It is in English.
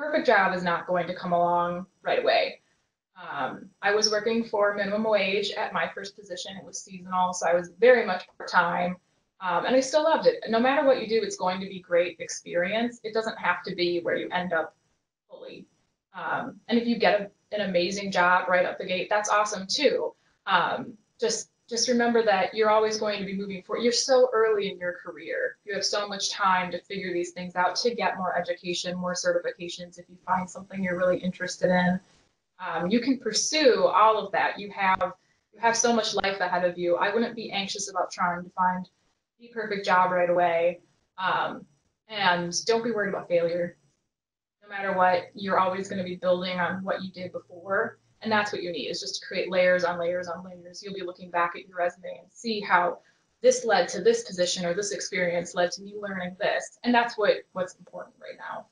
perfect job is not going to come along right away. Um, I was working for minimum wage at my first position. It was seasonal, so I was very much part time. Um, and I still loved it. No matter what you do, it's going to be great experience. It doesn't have to be where you end up fully. Um, and if you get a, an amazing job right up the gate, that's awesome too. Um, just just remember that you're always going to be moving forward. You're so early in your career. You have so much time to figure these things out, to get more education, more certifications. If you find something you're really interested in, um, you can pursue all of that. You have you have so much life ahead of you. I wouldn't be anxious about trying to find the perfect job right away. Um, and don't be worried about failure. No matter what, you're always going to be building on what you did before and that's what you need is just to create layers on layers on layers. You'll be looking back at your resume and see how this led to this position or this experience led to me learning this. And that's what what's important right now.